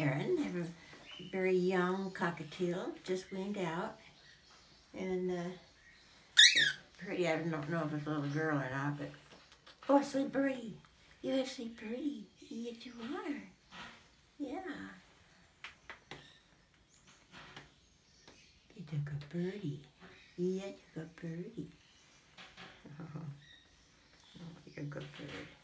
Aaron. I have a very young cockatiel, just weaned out. And uh, pretty, I don't know if it's a little girl or not, but oh, it's a birdie. You're actually pretty. Yes, you are. Yeah. You took a birdie. Yeah, you took a birdie. Oh, you're a good bird.